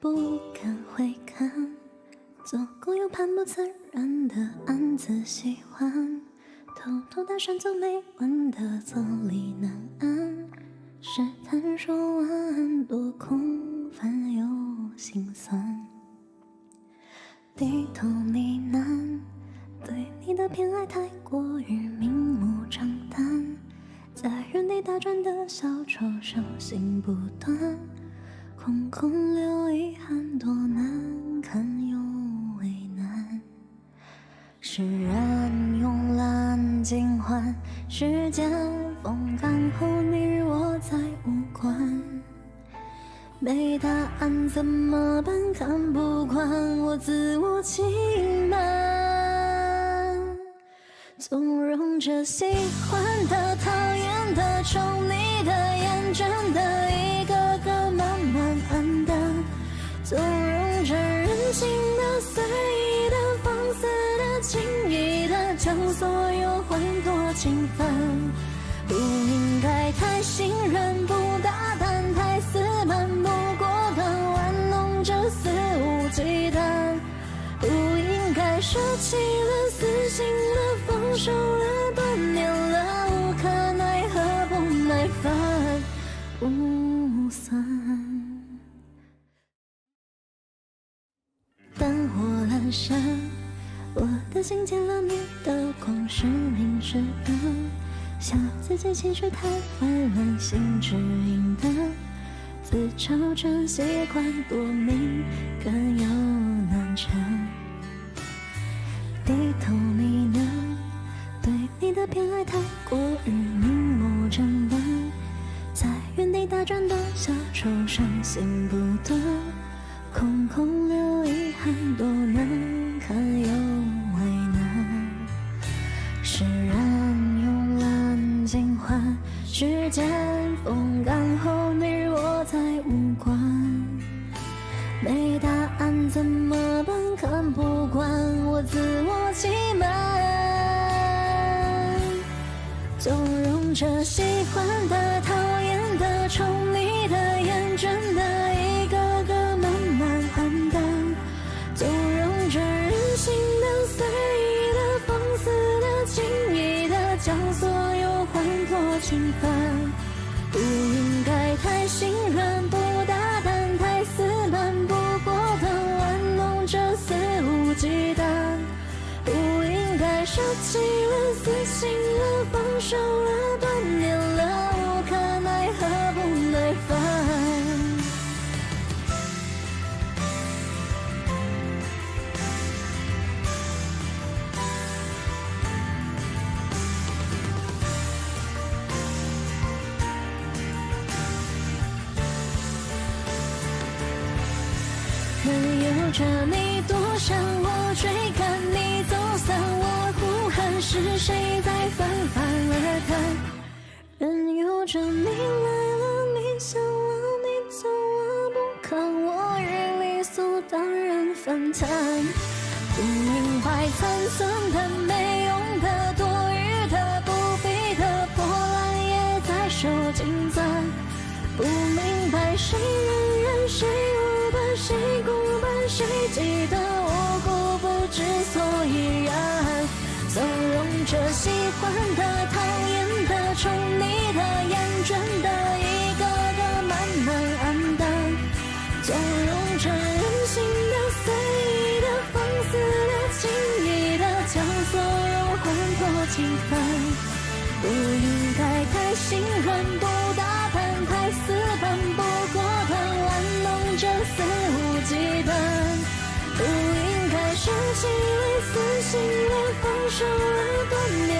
不敢回看，左顾右盼不自然的暗自喜欢，偷偷搭讪走没完的坐立难安，试探说晚安多空泛又心酸，低头呢喃，对你的偏爱太过于明目张胆，在原地打转的小丑伤心不断。空空留遗憾，多难堪又为难。释然慵懒尽欢，时间风干后，你与我再无关。没答案怎么办？看不惯我自我欺瞒，纵容着喜欢的、讨厌的、宠你的、厌倦的，一所有欢多侵犯。不应该太信任，不大胆，太死板，不果断，玩弄着肆无忌惮。不应该舍弃了，死心了，放手了，断念了，无可奈何，不耐烦，不算。灯火阑珊，我的心见了你的光是明是暗，笑自己情绪太混乱，心只影淡，自嘲成习惯多敏感又难缠，低头呢喃，对你的偏爱太过于明目张胆，在原地打转的小丑伤心不断。空空留遗憾，多难堪又为难。释然慵懒尽欢，时间风干后，你我再无关。没答案怎么办？看不惯我自我欺瞒，纵容着喜欢的、讨厌的、宠你的、厌倦心的、随意的、放肆的、轻易的，将所有欢多侵犯。不应该太心软，不大胆，太死板，不果断，玩弄着肆无忌惮。不应该舍弃了，死心了，放手了，断念了，无可奈何，不耐烦。着你躲闪，我追赶你走散，我呼喊，是谁在泛泛而谈？任由着你来了，你想了，你走了，不看我也理所当然反弹。不明白残存的、没用的、多余的、不必的、破烂也在手紧攥。不明白谁认认，谁无本，谁孤，谁记得我故不知所以然。纵容着喜欢的、讨厌的、宠溺的、厌倦的，一个个慢慢黯淡。纵容着任性的、随意的、放肆的、轻易的，将所有欢多侵犯。不应该太心软，不大死心了，放手了，多年